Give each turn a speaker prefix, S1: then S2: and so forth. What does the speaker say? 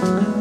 S1: Mm-hmm.